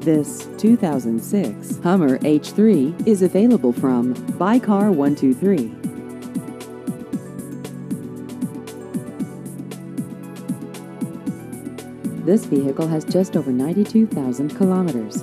This 2006 Hummer H3 is available from Buy Car 123. This vehicle has just over 92,000 kilometers.